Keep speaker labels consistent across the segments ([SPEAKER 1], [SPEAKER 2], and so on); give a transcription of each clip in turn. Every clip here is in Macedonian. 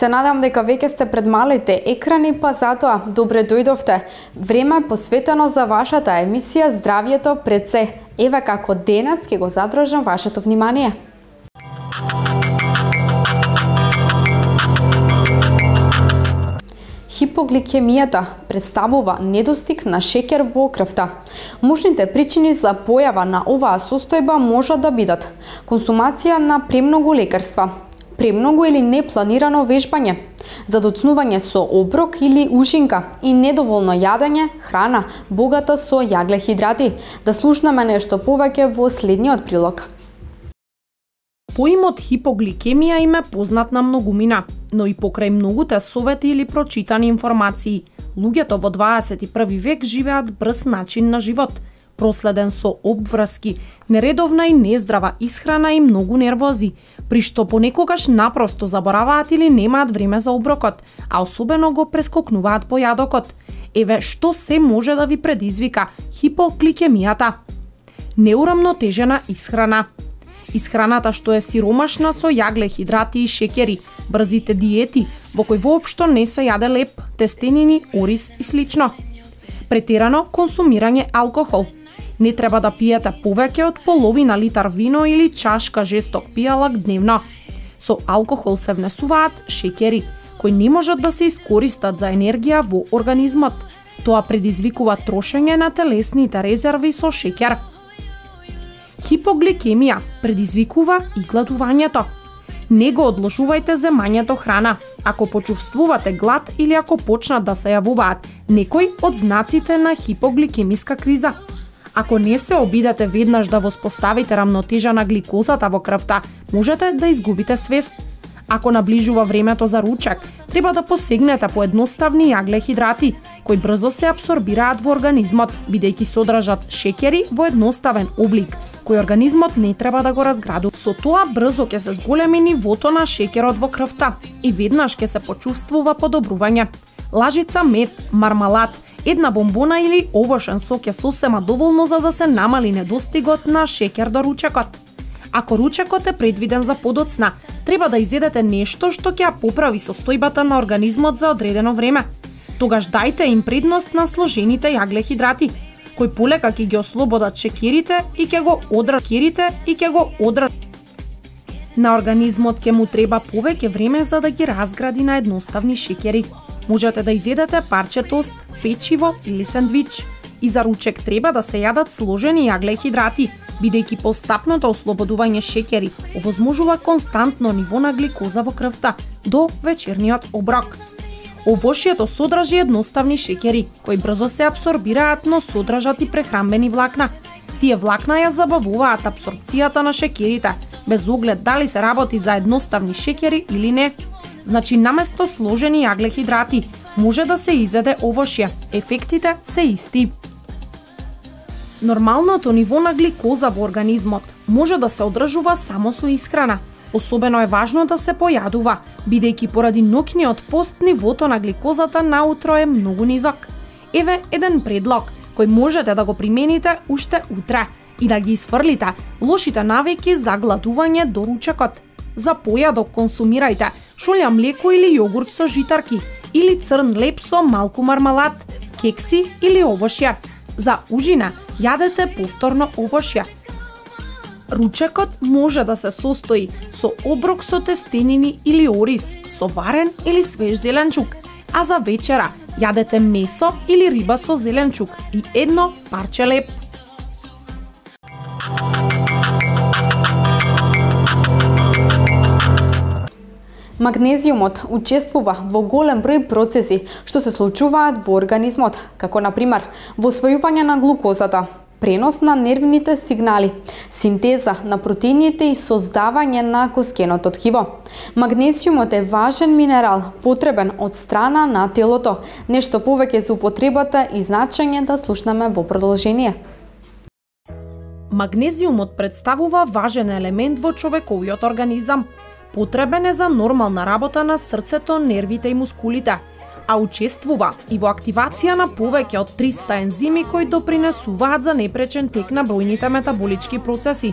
[SPEAKER 1] Се надам дека веќе сте пред малите екрани, па затоа добре дојдовте. Време посветено за вашата емисија здравјето, пред се. Еве како денес ќе го задржам вашето внимание. Хипогликемијата представува недостиг на шекер во крвта. Можните причини за појава на оваа состојба можат да бидат консумација на премногу лекарства, премногу или непланирано вежбање, задоцнување со оброк или ужинка и недоволно јадење храна богата со јаглехидрати. Да слушнаме нешто повеќе во следниот прилог.
[SPEAKER 2] Поимот хипогликемија им е познат на многумина, но и покрај многуте совети или прочитани информации. Луѓето во 21 век живеат брз начин на живот, проследен со обврски, нередовна и нездрава исхрана и многу нервози, при што понекогаш напросто забораваат или немаат време за оброкот, а особено го прескокнуваат појадокот. Еве што се може да ви предизвика хипокликемијата. Неурамно тежена исхрана, Исхраната што е сиромашна со јагле, хидрати и шекери, брзите диети, во кој воопшто не се јаде леп, тестенини, ориз и слично. Претерано консумирање алкохол. Не треба да пиете повеќе од половина литар вино или чашка жесток пијалак дневно. Со алкохол се внесуваат шекери, кои не можат да се искористат за енергија во организмот. Тоа предизвикува трошење на телесните резерви со шекер – Хипогликемија предизвикува и гладувањето. Не го одложувајте земањето храна. Ако почувствувате глад или ако почнат да се јавуваат некои од знаците на хипогликемиска криза. Ако не се обидете веднаш да воспоставите рамнотежа на гликозата во крвта, можете да изгубите свест. Ако наближува времето за ручак, треба да посегнете по едноставни јаглехидрати, кои брзо се абсорбираат во организмот, бидејќи содржат шекери во едноставен облик, кој организмот не треба да го разграду. Со тоа брзо ќе се зголеми нивото на шекерот во крвта и веднаш ќе се почувствува подобрување. Лажица мед, мармалад, една бомбона или овошен сок е сосема доволно за да се намали недостигот на шеќер до ручекот. Ако ручекот е предвиден за подоцна, треба да изедете нешто што ќе ја поправи состојбата на организмот за одредено време. Тогаш дајте им предност на сложените јаглехидрати, кои полека ќе ги ослободат шекерите и ќе го одрат керите и ќе го одрат На организмот ќе му треба повеќе време за да ги разгради на едноставни шекери. Можете да изедете парче тост, печиво или сендвич. И за ручек треба да се јадат сложени јаглехидрати, бидејќи постапното ослободување шекери овозможува константно ниво на гликоза во крвта до вечерниот оброк. Овошјето содржи едноставни шекери, кои брзо се абсорбираат, но содржат и прехранбени влакна. Тие влакна ја забавуваат абсорбцијата на шекерите, без оглед дали се работи за едноставни шекери или не. Значи, наместо сложени јаглехидрати, може да се изеде овошје. Ефектите се исти. Нормалното ниво на гликоза во организмот може да се одржува само со исхрана, Особено е важно да се појадува, бидејќи поради ноќниот пост нивото на гликозата наутро е многу низок. Еве еден предлог кој можете да го примените уште утре и да ги исфрлите лошите навики за гладување до ручекот. За појадок да консумирајте шолја млеко или јогурт со житарки или црн леп со малку мармалад, кекси или овошја. За ужина јадете повторно овошја. Ручекот може да се состои со оброк со тестенини или ориз, со варен или свеж зеленчук, а за вечера јадете месо или риба со зеленчук и едно парче леп.
[SPEAKER 1] Магнезиумот учествува во голем број процеси што се случуваат во организмот, како на пример во освојување на глукозата, пренос на нервните сигнали, синтеза на протеините и создавање на коскеното ткиво. Магнезиумот е важен минерал, потребен од страна на телото. Нешто повеќе за употребата и значење да слушнаме во продолжение.
[SPEAKER 2] Магнезиумот представува важен елемент во човековиот организам. Потребен е за нормална работа на срцето, нервите и мускулите – а учествува и во активација на повеќе од 300 ензими кои допринесуваат за непречен тек на бројните метаболички процеси.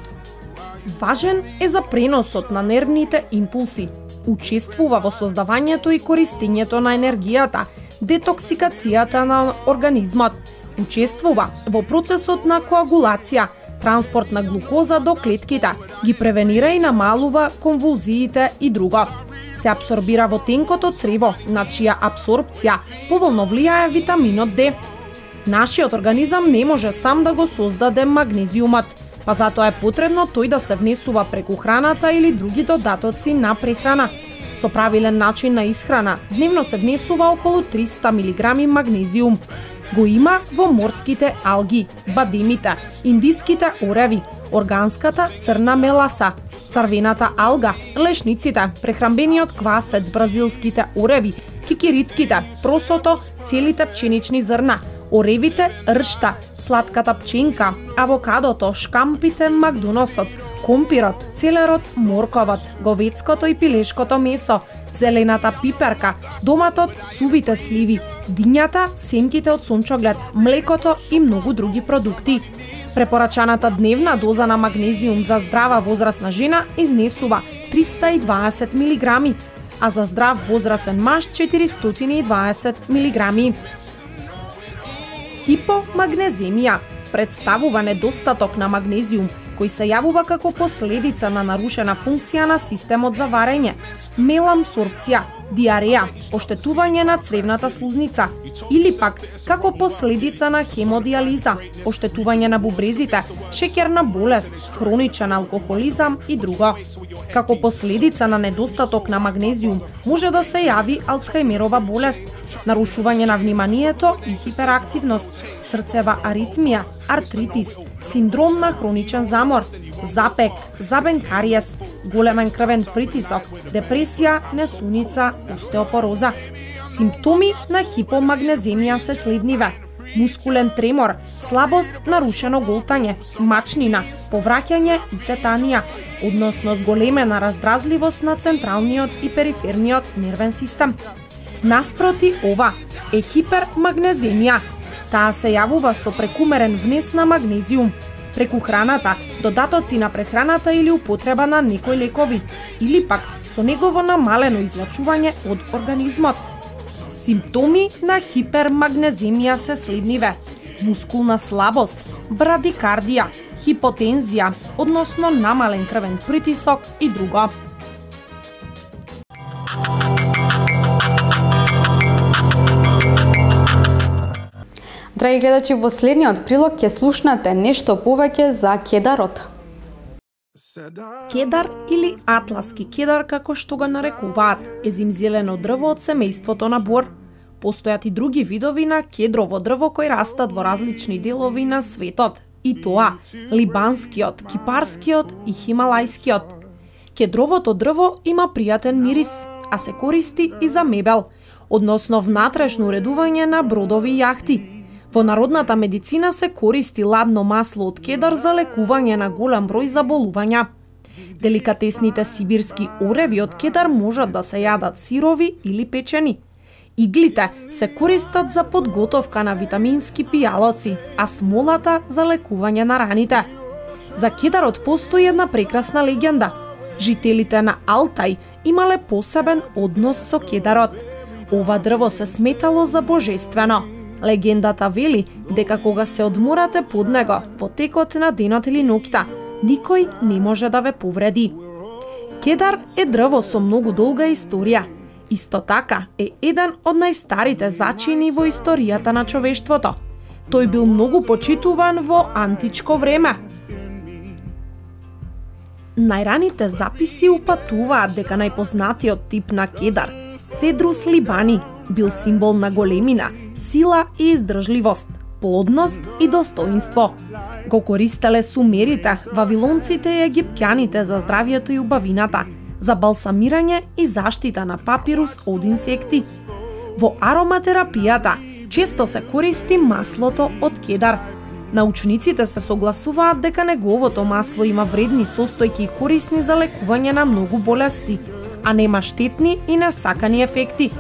[SPEAKER 2] Важен е за преносот на нервните импулси. учествува во создавањето и користењето на енергијата, детоксикацијата на организмот, учествува во процесот на коагулација, транспорт на глукоза до клетките, ги превенира и намалува конвулзиите и друго. Се абсорбира во тенкото црево, на чија абсорбција поволно влијае витаминот Д. Нашиот организам не може сам да го создаде магнезиумот, па затоа е потребно тој да се внесува преку храната или други додатоци на прехрана. Со правилен начин на исхрана, дневно се внесува околу 300 мг магнезиум, го има во морските алги, бадимите, индиските ореви, органската црна меласа, црвената алга, лешниците, прехрамбениот квасец, бразилските ореви, кикиритките, просото, целите пченични зрна, оревите, ршта, сладката пченка, авокадото, шкампите, макдоносот, компирот, целерот, морковот, говецкото и пилешкото месо, зелената пиперка, доматот, сувите сливи, дињата, семките од сончоглед, млекото и многу други продукти. Препорачаната дневна доза на магнезиум за здрава возрастна жена изнесува 320 мг, а за здрав возрасен маж 420 мг. Хипомагнеземија представува недостаток на магнезиум кој се јавува како последица на нарушена функција на системот за варење, меламсорбција, диареја, оштетување на цревната слузница или пак како последица на хемодиализа, оштетување на бубрезите, шеќерна болест, хроничен алкохолизам и друго. Како последица на недостаток на магнезиум може да се јави Алцхаймерова болест, нарушување на вниманието и хиперактивност, срцева аритмија, артритис, синдром на хроничен замор, запек, забен кариес, големен крвен притисок, депресија, несуница, остеопороза. Симптоми на хипомагнеземија се следниве мускулен тремор, слабост, нарушено голтање, мачнина, повраќање и тетанија, односно зголемена раздразливост на централниот и периферниот нервен систем. Наспроти ова е хипермагнеземија. Таа се јавува со прекумерен внес на магнезиум, преку храната, додатоци на прехраната или употреба на некои лекови, или пак со негово намалено излачување од организмот. Симптоми на хипермагнеземија се следниве: мускулна слабост, брадикардија, хипотензија, односно намален крвен притисок и друго.
[SPEAKER 1] Драги гледачи, во следниот прилог ќе слушнате нешто повеќе за кедарот.
[SPEAKER 2] Кедар или атласки кедар како што го нарекуваат е зимзелено дрво од семејството на бор. Постојат и други видови на кедрово дрво кои растат во различни делови на светот, и тоа либанскиот, кипарскиот и хималајскиот. Кедровото дрво има пријатен мирис, а се користи и за мебел, односно внатрешно уредување на бродови и јахти – Во народната медицина се користи ладно масло од кедар за лекување на голем број заболувања. Деликатесните сибирски ореви од кедар можат да се јадат сирови или печени. Иглите се користат за подготовка на витамински пијалоци, а смолата за лекување на раните. За кедарот постои една прекрасна легенда. Жителите на Алтај имале посебен однос со кедарот. Ова дрво се сметало за божествено – Легендата вели дека кога се одморате под него во текот на денот или ноќта, никој не може да ве повреди. Кедар е дрво со многу долга историја. Исто така е еден од најстарите зачини во историјата на човештвото. Тој бил многу почитуван во античко време. Најраните записи упатуваат дека најпознатиот тип на кедар, Цедрус либани, бил символ на големина, сила и издржливост, плодност и достоинство. Го користеле сумерите, вавилонците и египтјаните за здравието и убавината, за балсамирање и заштита на папирус од инсекти. Во ароматерапијата често се користи маслото од кедар. Научниците се согласуваат дека неговото масло има вредни состојки и корисни за лекување на многу болести, а нема штетни и несакани ефекти,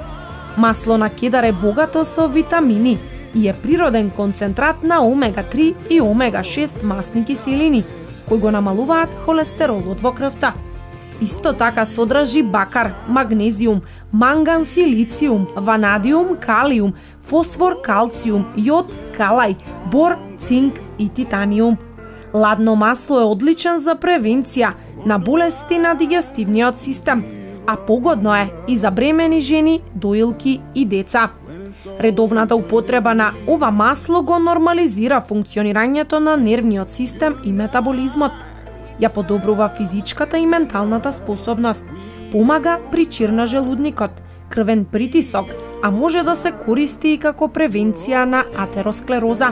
[SPEAKER 2] Масло на кедар е богато со витамини и е природен концентрат на омега-3 и омега-6 масни киселини, кои го намалуваат холестеролот во крвта. Исто така содржи бакар, магнезиум, манган, силициум, ванадиум, калиум, фосфор, калциум, јод, калај, бор, цинк и титаниум. Ладно масло е одличен за превенција на болести на дигестивниот систем, а погодно е и за бремени жени, доилки и деца. Редовната употреба на ова масло го нормализира функционирањето на нервниот систем и метаболизмот. Ја подобрува физичката и менталната способност, помага при чир на желудникот, крвен притисок, а може да се користи и како превенција на атеросклероза.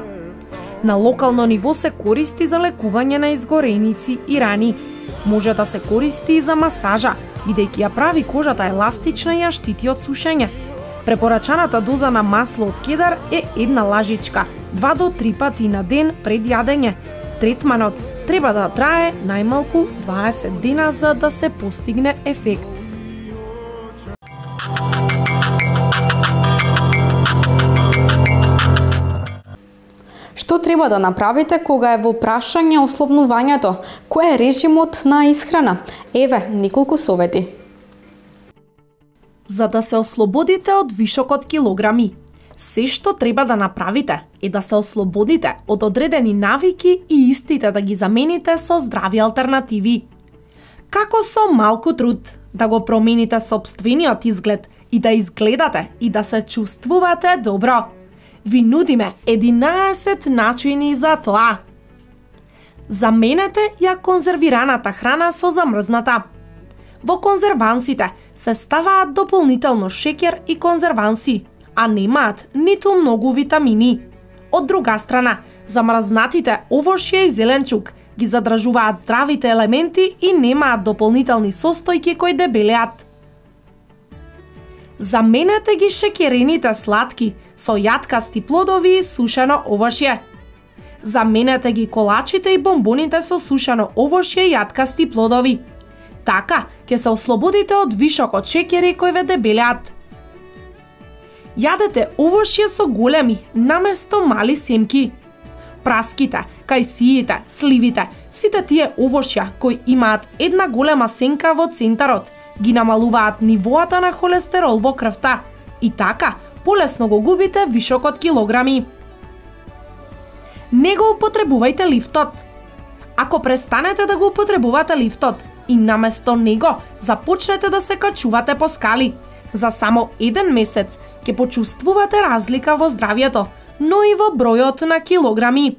[SPEAKER 2] На локално ниво се користи за лекување на изгореници и рани. Може да се користи и за масажа, бидејќи ја прави кожата еластична и ја штити од сушење. Препорачаната доза на масло од кедар е една лажичка, 2 до 3 пати на ден пред јадење. Третманот треба да трае најмалку 20 дена за да се постигне ефект.
[SPEAKER 1] Што треба да направите кога е во прашање ослобнувањето? Кој е режимот на исхрана? Еве, неколку совети
[SPEAKER 2] за да се ослободите од вишокот килограми. Се што треба да направите е да се ослободите од одредени навики и истите да ги замените со здрави алтернативи. Како со малку труд да го промените собствениот изглед и да изгледате и да се чувствувате добро. Ви нудиме 11 начини за тоа. Заменете ја конзервираната храна со замрзната. Во конзервансите се ставаат дополнително шеќер и конзерванси, а немаат ниту многу витамини. Од друга страна, замрзнатите овошје и зеленчук ги задржуваат здравите елементи и немаат дополнителни состојки кои дебелеат. Заменете ги шекерените сладки со јаткасти плодови и сушено овошје. Заменете ги колачите и бомбоните со сушено овошје и јаткасти плодови. Така, ќе се ослободите од вишокот шекери кои ве дебелеат. Јадете овошје со големи, наместо мали семки. Праските, кајсиите, сливите, сите тие овошја кои имаат една голема сенка во центарот, ги намалуваат нивоата на холестерол во крвта и така полесно го губите вишокот килограми. Не го употребувајте лифтот. Ако престанете да го употребувате лифтот, и наместо него започнете да се качувате по скали. За само еден месец ќе почувствувате разлика во здравјето, но и во бројот на килограми.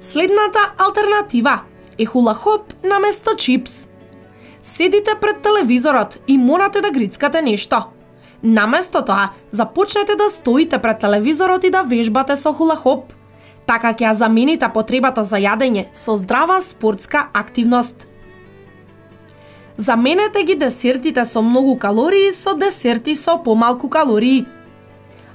[SPEAKER 2] Следната алтернатива е хулахоп наместо чипс. Седите пред телевизорот и морате да грицкате нешто. Наместо тоа, започнете да стоите пред телевизорот и да вежбате со хулахоп. Така ќе ја замените потребата за јадење со здрава спортска активност. Заменете ги десертите со многу калории со десерти со помалку калории.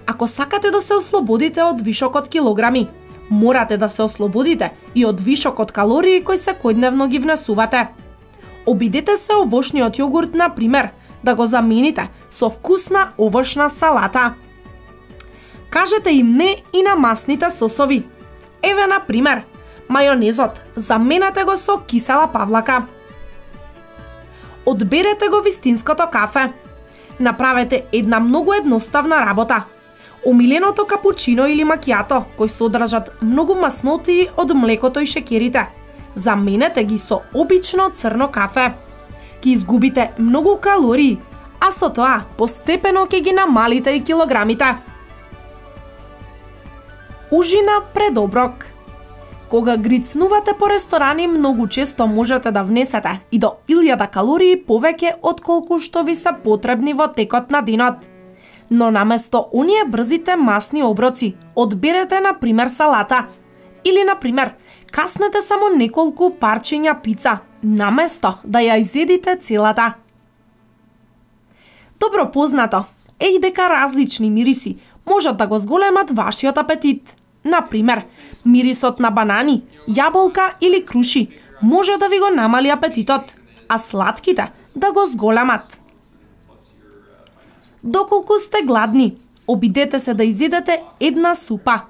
[SPEAKER 2] Ако сакате да се ослободите од вишокот килограми, морате да се ослободите и од вишокот калории кои секојдневно ги внесувате. Обидете се овошниот јогурт, на пример, да го замените со вкусна овошна салата. Кажете им не и на масните сосови, Еве на пример, мајонезот, заменете го со кисела павлака. Одберете го вистинското кафе. Направете една многу едноставна работа. Омиленото капучино или макијато, кои содржат многу масноти од млекото и шекерите. Заменете ги со обично црно кафе. Ки изгубите многу калории, а со тоа постепено ќе ги намалите и килограмите. Ужина пред оброк. Кога грицнувате по ресторани, многу често можете да внесете и до 1000 калории повеќе од колку што ви се потребни во текот на денот. Но наместо оние брзите масни оброци, одберете на пример салата. Или на пример, каснете само неколку парчиња пица, наместо да ја изедите целата. Добро познато е и дека различни мириси можат да го зголемат вашиот апетит. Например, мирисот на банани, јаболка или круши може да ви го намали апетитот, а сладките да го зголемат. Доколку сте гладни, обидете се да изедете една супа.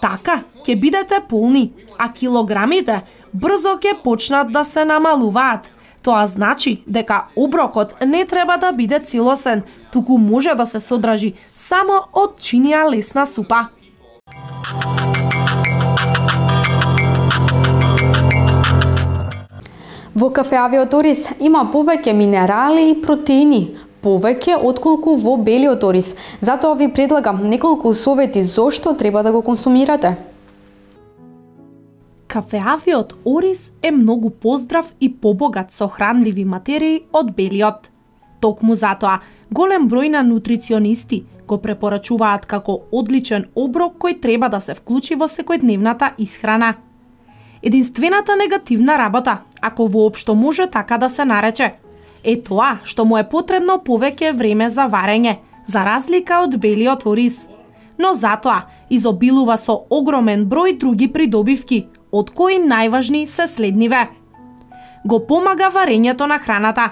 [SPEAKER 2] Така ќе бидете полни, а килограмите брзо ќе почнат да се намалуваат, Тоа значи дека оброкот не треба да биде целосен, туку може да се содржи само од чинија лесна супа.
[SPEAKER 1] Во кафеавиоторис има повеќе минерали и протеини, повеќе отколку во белиот ориз. Затоа ви предлагам неколку совети зошто треба да го консумирате.
[SPEAKER 2] Кафеавиот ориз е многу поздрав и побогат со хранливи материи од белиот. Токму затоа, голем број на нутриционисти го препорачуваат како одличен оброк кој треба да се вклучи во секојдневната исхрана. Единствената негативна работа, ако воопшто може така да се нарече, е тоа што му е потребно повеќе време за варење, за разлика од белиот ориз. Но затоа изобилува со огромен број други придобивки, од кои најважни се следниве. Го помага варењето на храната.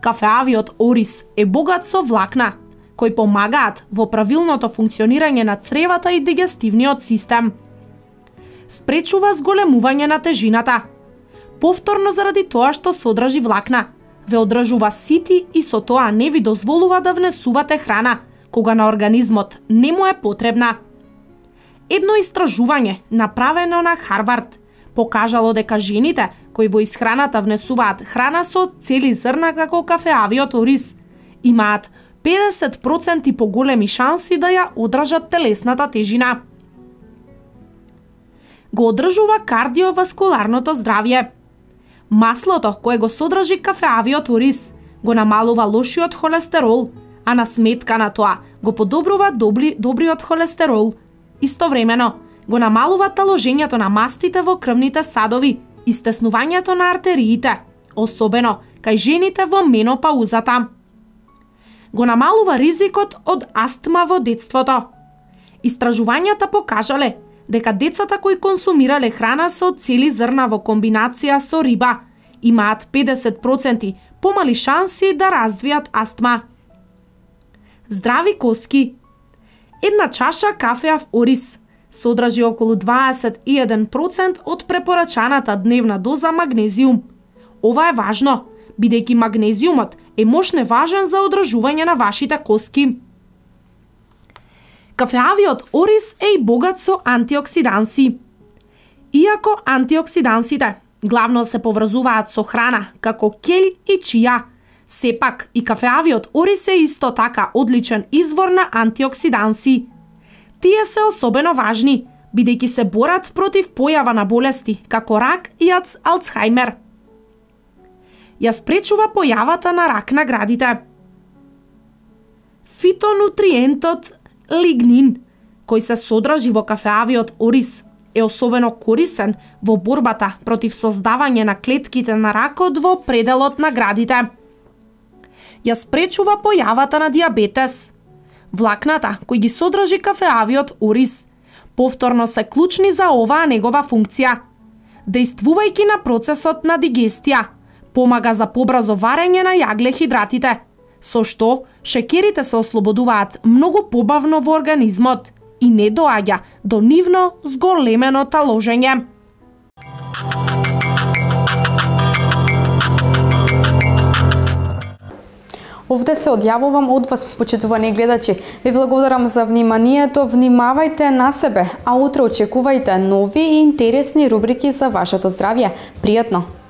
[SPEAKER 2] Кафеавиот ориз е богат со влакна, кои помагаат во правилното функционирање на цревата и дигестивниот систем. Спречува зголемување на тежината. Повторно заради тоа што содржи влакна, ве одржува сити и со тоа не ви дозволува да внесувате храна, кога на организмот не му е потребна. Едно истражување, направено на Харвард, покажало дека жените кои во исхраната внесуваат храна со цели зрна како кафеавиот ориз, имаат 50% поголеми шанси да ја одржат телесната тежина. Го одржува кардиоваскуларното здравје. Маслото кое го содржи кафеавиот ориз го намалува лошиот холестерол, а на сметка на тоа го подобрува добри, добриот холестерол – Истовремено, го намалува таложењето на мастите во крвните садови и стеснувањето на артериите, особено кај жените во менопаузата. Го намалува ризикот од астма во детството. Истражувањата покажале дека децата кои консумирале храна со цели зрна во комбинација со риба имаат 50% помали шанси да развијат астма. Здрави коски Една чаша кафеав ориз содржи околу 21% од препорачаната дневна доза магнезиум. Ова е важно, бидејќи магнезиумот е мошне важен за одржување на вашите коски. Кафеавиот ориз е и богат со антиоксиданси. Иако антиоксидансите главно се поврзуваат со храна, како кел и чија, Сепак, и кафеавиот ориз е исто така одличен извор на антиоксиданси. Тие се особено важни, бидејќи се борат против појава на болести, како рак и Алцхаймер. Ја спречува појавата на рак на градите. Фитонутриентот лигнин, кој се содржи во кафеавиот ориз, е особено корисен во борбата против создавање на клетките на ракот во пределот на градите ја спречува појавата на диабетес. Влакната, кои ги содржи кафеавиот ориз, повторно се клучни за оваа негова функција. Дејствувајќи на процесот на дигестија, помага за побрзо варење на јагле-хидратите, со што шекерите се ослободуваат многу побавно во организмот и не доаѓа до нивно зголемено таложење.
[SPEAKER 1] Овде се одјавувам од вас, почитувани гледачи. Ви благодарам за вниманието, внимавајте на себе, а утре очекувајте нови и интересни рубрики за вашето здравје. Пријатно!